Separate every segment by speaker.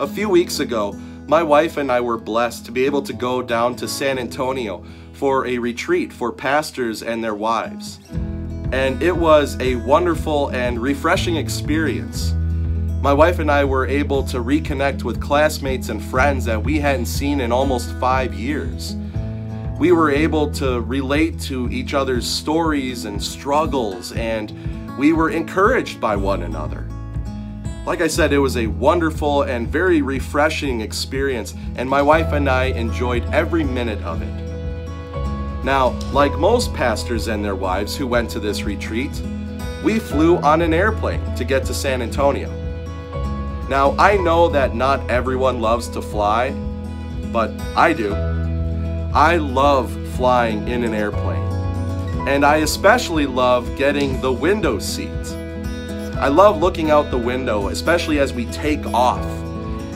Speaker 1: A few weeks ago, my wife and I were blessed to be able to go down to San Antonio for a retreat for pastors and their wives. And it was a wonderful and refreshing experience. My wife and I were able to reconnect with classmates and friends that we hadn't seen in almost five years. We were able to relate to each other's stories and struggles, and we were encouraged by one another. Like I said, it was a wonderful and very refreshing experience, and my wife and I enjoyed every minute of it. Now, like most pastors and their wives who went to this retreat, we flew on an airplane to get to San Antonio. Now, I know that not everyone loves to fly, but I do. I love flying in an airplane, and I especially love getting the window seat. I love looking out the window, especially as we take off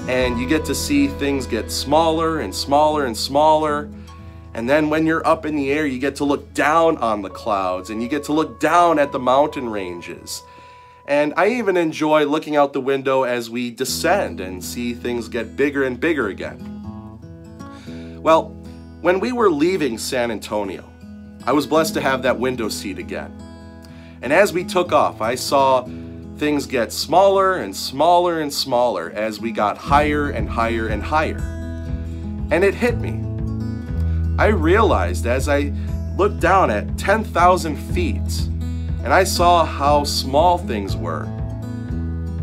Speaker 1: and you get to see things get smaller and smaller and smaller. And then when you're up in the air, you get to look down on the clouds and you get to look down at the mountain ranges. And I even enjoy looking out the window as we descend and see things get bigger and bigger again. Well, when we were leaving San Antonio, I was blessed to have that window seat again. And as we took off, I saw things get smaller and smaller and smaller as we got higher and higher and higher. And it hit me. I realized as I looked down at 10,000 feet and I saw how small things were,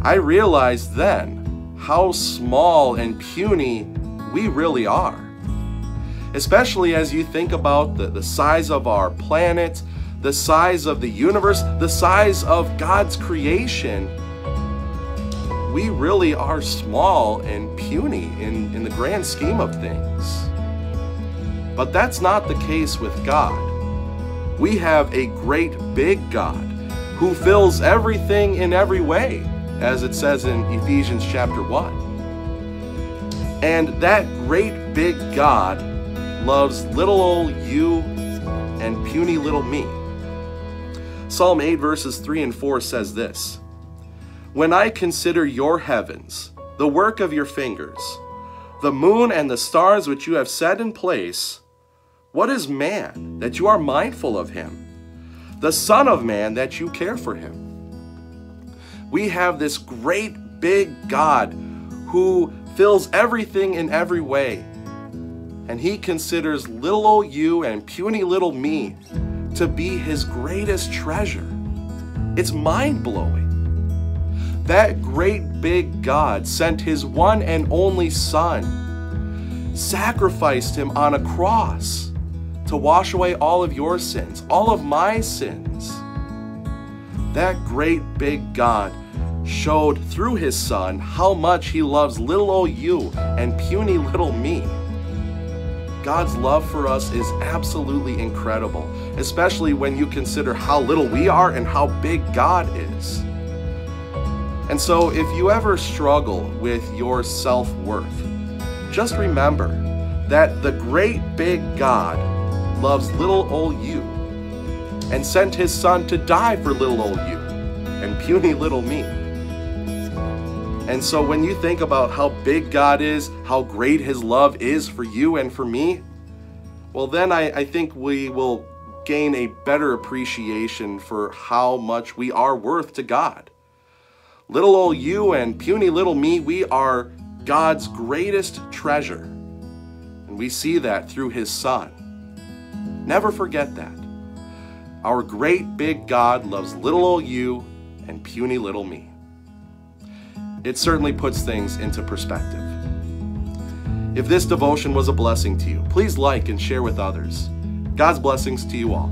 Speaker 1: I realized then how small and puny we really are. Especially as you think about the, the size of our planet the size of the universe, the size of God's creation, we really are small and puny in, in the grand scheme of things. But that's not the case with God. We have a great big God who fills everything in every way, as it says in Ephesians chapter 1. And that great big God loves little old you and puny little me. Psalm 8, verses 3 and 4 says this When I consider your heavens, the work of your fingers, the moon and the stars which you have set in place, what is man that you are mindful of him? The Son of Man that you care for him. We have this great big God who fills everything in every way. And he considers little old you and puny little me to be his greatest treasure. It's mind blowing. That great big God sent his one and only Son, sacrificed him on a cross to wash away all of your sins, all of my sins. That great big God showed through his Son how much he loves little old you and puny little me. God's love for us is absolutely incredible, especially when you consider how little we are and how big God is. And so, if you ever struggle with your self worth, just remember that the great big God loves little old you and sent his son to die for little old you and puny little me. And so when you think about how big God is, how great his love is for you and for me, well, then I, I think we will gain a better appreciation for how much we are worth to God. Little old you and puny little me, we are God's greatest treasure. And we see that through his Son. Never forget that. Our great big God loves little old you and puny little me it certainly puts things into perspective. If this devotion was a blessing to you, please like and share with others. God's blessings to you all.